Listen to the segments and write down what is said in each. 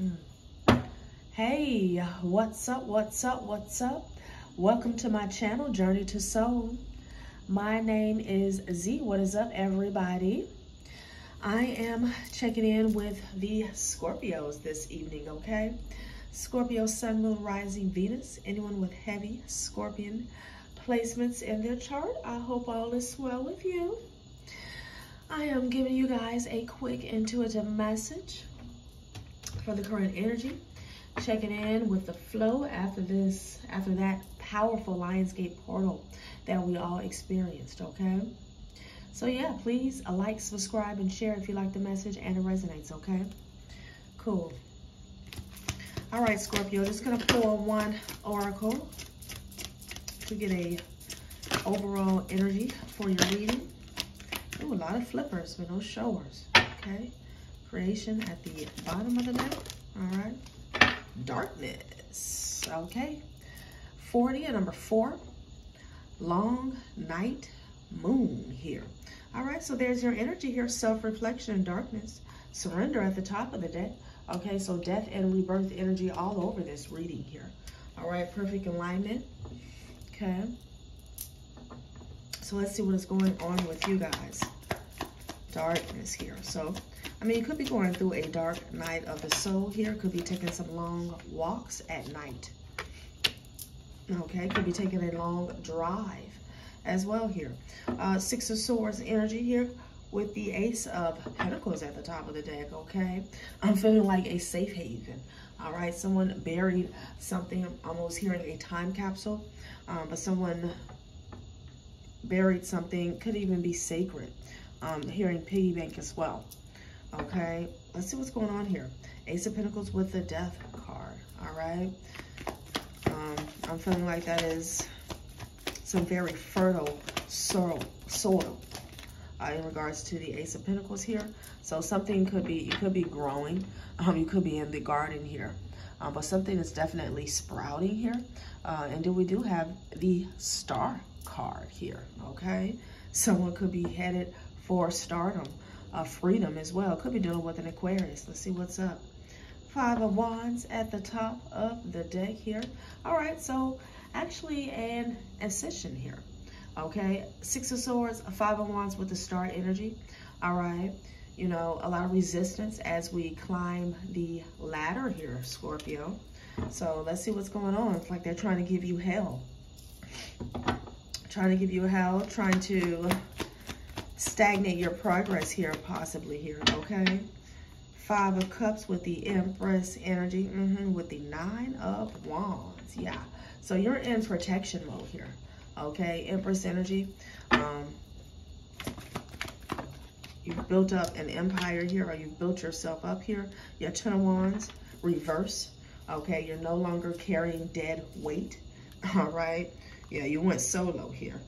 Mm. Hey, what's up, what's up, what's up? Welcome to my channel, Journey to Soul. My name is Z. What is up, everybody? I am checking in with the Scorpios this evening, okay? Scorpio, Sun, Moon, Rising, Venus. Anyone with heavy Scorpion placements in their chart, I hope all is well with you. I am giving you guys a quick intuitive message for the current energy checking in with the flow after this, after that powerful Lionsgate portal that we all experienced, okay? So yeah, please uh, like, subscribe, and share if you like the message and it resonates, okay? Cool. All right, Scorpio, just gonna pull one oracle to get a overall energy for your reading. Ooh, a lot of flippers, but no showers, okay? Creation at the bottom of the deck, all right? darkness. Okay. 40 and number four. Long night moon here. All right, so there's your energy here. Self-reflection and darkness. Surrender at the top of the deck. Okay, so death and rebirth energy all over this reading here. All right, perfect alignment. Okay. So let's see what is going on with you guys. Darkness here. So I mean, you could be going through a dark night of the soul here. Could be taking some long walks at night. Okay, could be taking a long drive as well here. Uh, Six of Swords energy here with the Ace of Pentacles at the top of the deck, okay? I'm feeling like a safe haven, all right? Someone buried something, almost hearing a time capsule, um, but someone buried something, could even be sacred, um, hearing piggy bank as well. Okay, let's see what's going on here. Ace of Pentacles with the Death card, all right? Um, I'm feeling like that is some very fertile soil, soil uh, in regards to the Ace of Pentacles here. So something could be, you could be growing. Um, you could be in the garden here. Um, but something is definitely sprouting here. Uh, and then we do have the Star card here, okay? Someone could be headed for stardom uh, freedom as well. Could be dealing with an Aquarius. Let's see what's up. Five of Wands at the top of the deck here. All right, so actually an ascension here. Okay, Six of Swords, Five of Wands with the star energy. All right, you know, a lot of resistance as we climb the ladder here, Scorpio. So let's see what's going on. It's like they're trying to give you hell. Trying to give you hell, trying to stagnate your progress here, possibly here, okay? Five of Cups with the Empress energy, mm -hmm, with the Nine of Wands, yeah. So you're in protection mode here, okay? Empress energy. Um, you've built up an empire here, or you've built yourself up here. Your Ten of Wands, reverse, okay? You're no longer carrying dead weight, all right? Yeah, you went solo here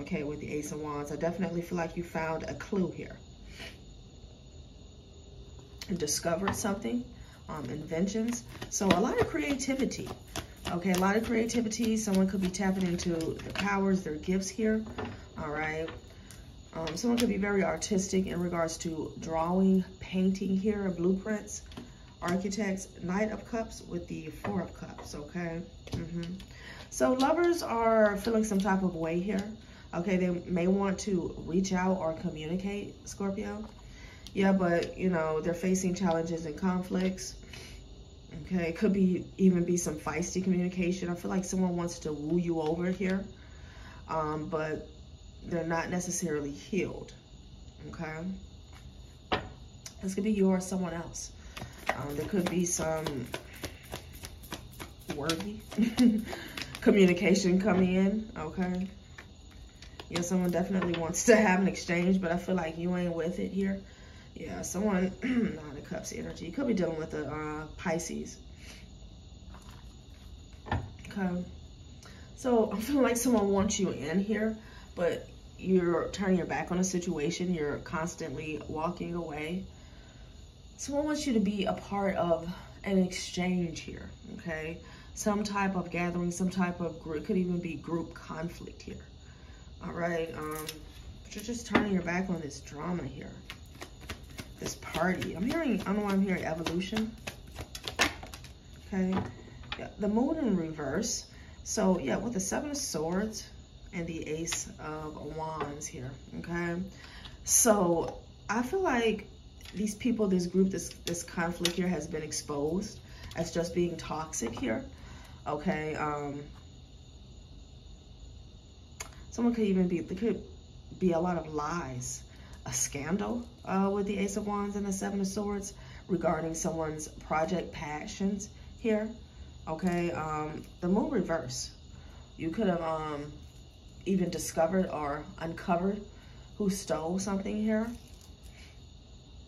okay, with the Ace of Wands. I definitely feel like you found a clue here. And discovered something, um, inventions. So a lot of creativity, okay? A lot of creativity. Someone could be tapping into their powers, their gifts here, all right? Um, someone could be very artistic in regards to drawing, painting here, blueprints, architects, Knight of Cups with the Four of Cups, okay? Mm -hmm. So lovers are feeling some type of way here. Okay, they may want to reach out or communicate, Scorpio. Yeah, but, you know, they're facing challenges and conflicts. Okay, it could be even be some feisty communication. I feel like someone wants to woo you over here, um, but they're not necessarily healed. Okay, this could be you or someone else. Um, there could be some worthy communication coming in. Okay. Yeah, someone definitely wants to have an exchange, but I feel like you ain't with it here. Yeah, someone, Nine of Cups energy. You could be dealing with the uh, Pisces. Okay. So I'm feeling like someone wants you in here, but you're turning your back on a situation. You're constantly walking away. Someone wants you to be a part of an exchange here, okay? Some type of gathering, some type of group, could even be group conflict here. All right, um, but you're just turning your back on this drama here. This party. I'm hearing, I don't know why I'm hearing evolution. okay? Yeah, the moon in reverse. So yeah, with the seven of swords and the ace of wands here, okay? So I feel like these people, this group, this, this conflict here has been exposed as just being toxic here, okay? Um, someone could even be, there could be a lot of lies, a scandal uh, with the Ace of Wands and the Seven of Swords regarding someone's project passions here, okay? Um, the moon reverse. You could have um, even discovered or uncovered who stole something here.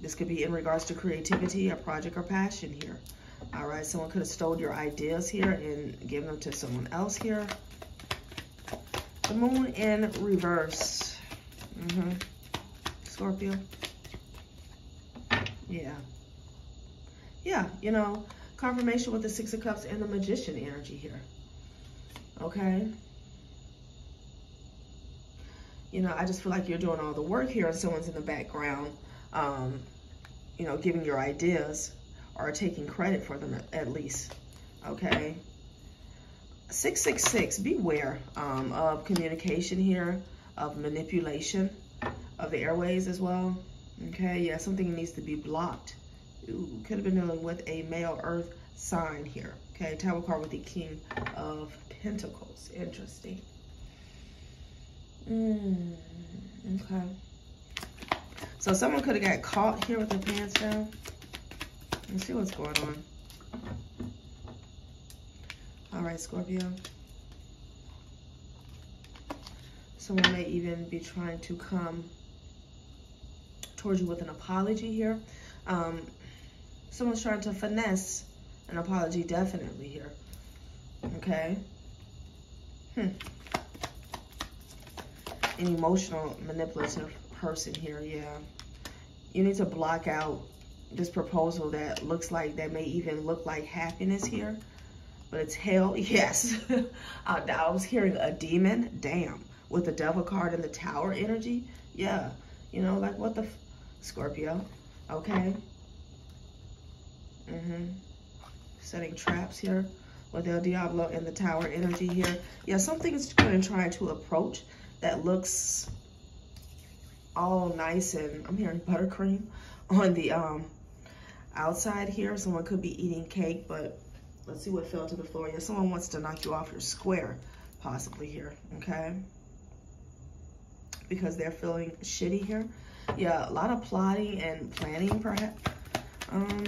This could be in regards to creativity, a project, or passion here. All right, someone could have stole your ideas here and given them to someone else here. The moon in reverse. Mm -hmm. Scorpio. Yeah. Yeah, you know, confirmation with the Six of Cups and the Magician energy here. Okay? You know, I just feel like you're doing all the work here and someone's in the background, um, you know, giving your ideas or taking credit for them at least. Okay? 666, beware um, of communication here, of manipulation of the airways as well. Okay, yeah, something needs to be blocked. Ooh, could have been dealing with a male earth sign here. Okay, Tower card with the King of Pentacles. Interesting. Mm, okay. So someone could have got caught here with their pants down. Let's see what's going on. All right, Scorpio. Someone may even be trying to come towards you with an apology here. Um, someone's trying to finesse an apology definitely here. Okay. Hmm. An emotional, manipulative person here, yeah. You need to block out this proposal that looks like, that may even look like happiness here but it's hell, yes. uh, I was hearing a demon, damn, with the devil card and the tower energy. Yeah, you know, like what the, Scorpio, okay. Mm-hmm. Setting traps here with El Diablo and the tower energy here. Yeah, something's going to try to approach that looks all nice and I'm hearing buttercream on the um outside here. Someone could be eating cake, but Let's see what fell to the floor. Yeah, someone wants to knock you off your square, possibly here, okay? Because they're feeling shitty here. Yeah, a lot of plotting and planning, perhaps, um,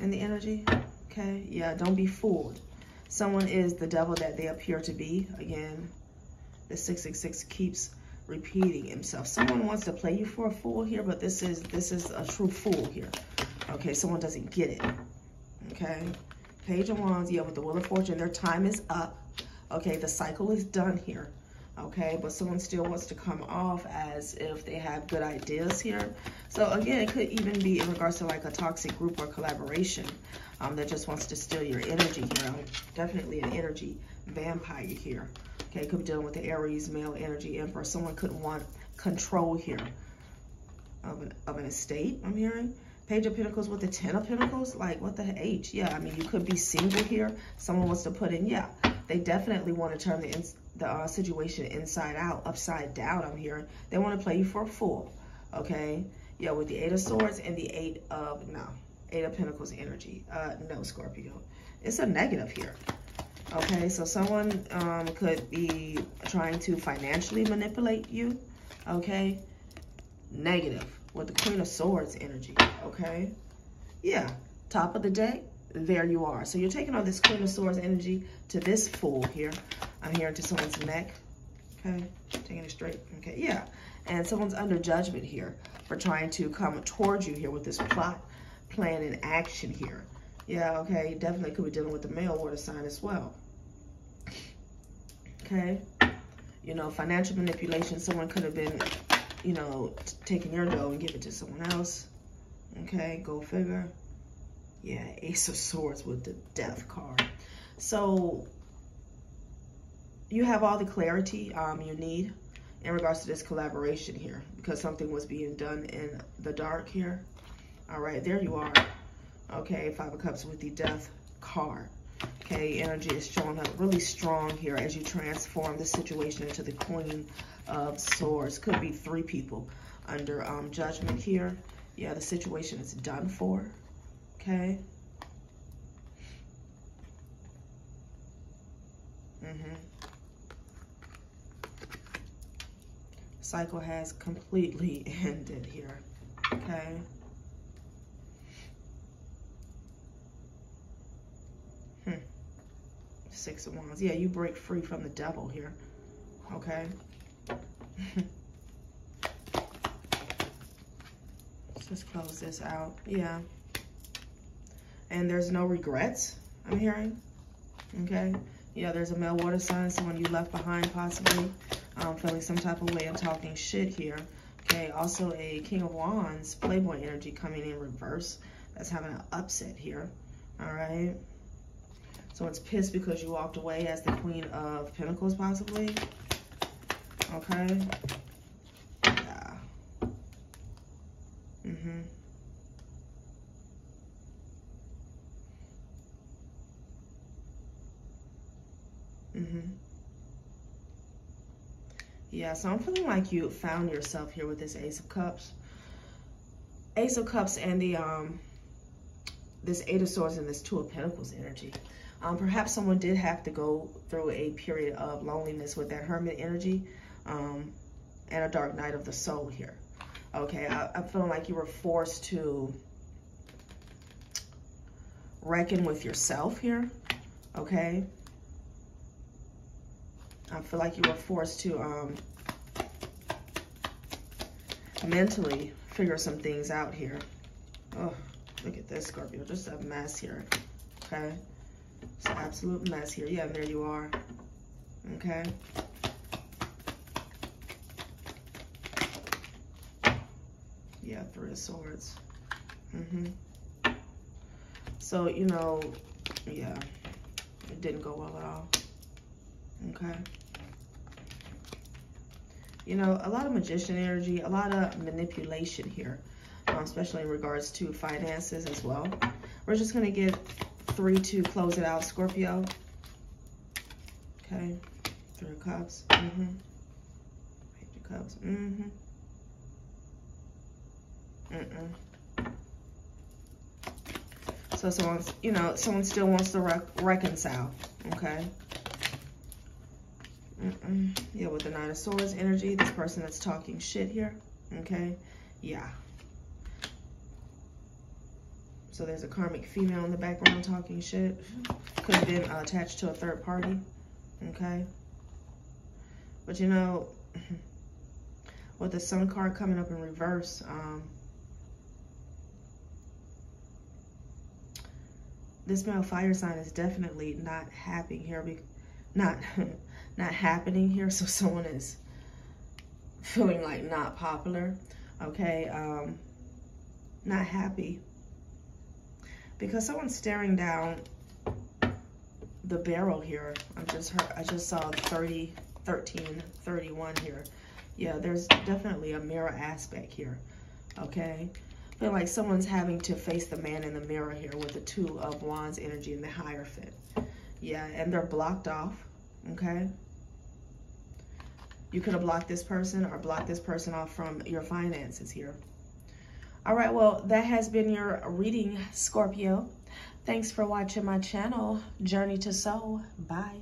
in the energy, okay? Yeah, don't be fooled. Someone is the devil that they appear to be. Again, the 666 keeps repeating himself. Someone wants to play you for a fool here, but this is this is a true fool here. Okay, someone doesn't get it. Okay. Page of Wands, yeah, with the Wheel of Fortune, their time is up. Okay, the cycle is done here. Okay, but someone still wants to come off as if they have good ideas here. So again, it could even be in regards to like a toxic group or collaboration um, that just wants to steal your energy here. I'm definitely an energy vampire here. Okay, could be dealing with the Aries male energy emperor. Someone could want control here of an, of an estate, I'm hearing. Page of Pentacles with the Ten of Pentacles, like what the H? Yeah, I mean, you could be single here. Someone wants to put in, yeah, they definitely want to turn the, the uh, situation inside out, upside down, I'm hearing. They want to play you for a fool, okay? Yeah, with the Eight of Swords and the Eight of, no, Eight of Pentacles energy. Uh, no, Scorpio. It's a negative here. Okay, so someone um, could be trying to financially manipulate you, okay? Negative with the Queen of Swords energy, okay? Yeah, top of the day, there you are. So you're taking on this Queen of Swords energy to this Fool here. I'm here to someone's neck, okay? Taking it straight, okay? Yeah, and someone's under judgment here for trying to come towards you here with this plot, plan, and action here. Yeah, okay, definitely could be dealing with the male water sign as well. Okay, you know, financial manipulation, someone could have been you know, taking your dough and give it to someone else. Okay, go figure. Yeah, Ace of Swords with the Death card. So, you have all the clarity um, you need in regards to this collaboration here because something was being done in the dark here. All right, there you are. Okay, Five of Cups with the Death card. Okay, energy is showing up really strong here as you transform the situation into the Queen of Swords. Could be three people under um, judgment here. Yeah, the situation is done for. Okay. Mm-hmm. Cycle has completely ended here. Okay. Six of Wands. Yeah, you break free from the devil here. Okay. Let's close this out. Yeah. And there's no regrets, I'm hearing. Okay. Yeah, there's a male water sign, someone you left behind possibly. Um, feeling some type of way of talking shit here. Okay, also a King of Wands, Playboy energy coming in reverse. That's having an upset here. All right. So it's pissed because you walked away as the Queen of Pentacles, possibly. Okay. Yeah. Mm-hmm. Mm-hmm. Yeah, so I'm feeling like you found yourself here with this Ace of Cups. Ace of Cups and the um this Eight of Swords and this Two of Pentacles energy. Um, perhaps someone did have to go through a period of loneliness with that Hermit energy um, and a Dark Night of the Soul here. Okay, I, I'm feeling like you were forced to reckon with yourself here. Okay, I feel like you were forced to um, mentally figure some things out here. Oh, look at this, Scorpio. Just a mess here, okay? It's an absolute mess here. Yeah, there you are, okay? Yeah, Three of Swords. Mm-hmm. So, you know, yeah, it didn't go well at all, okay? you know, a lot of magician energy, a lot of manipulation here, um, especially in regards to finances as well. We're just going to get three to close it out, Scorpio. Okay, three of cups. Mm-hmm. Page of cups. Mm-hmm. Mm-mm. So someone's, you know, someone still wants to rec reconcile, okay? Mm -mm. Yeah, with the Nine of Swords energy, this person that's talking shit here, okay? Yeah. So there's a karmic female in the background talking shit. Could have been uh, attached to a third party, okay? But you know, with the sun card coming up in reverse, um, this male fire sign is definitely not happy here. Be Not not happening here. So someone is feeling like not popular, okay? Um, not happy. Because someone's staring down the barrel here. I just heard, I just saw 30, 13, 31 here. Yeah, there's definitely a mirror aspect here, okay? feel like someone's having to face the man in the mirror here with the two of wands energy in the Hierophant. Yeah, and they're blocked off, okay? You could have blocked this person or blocked this person off from your finances here. All right, well, that has been your reading, Scorpio. Thanks for watching my channel, Journey to Soul. Bye.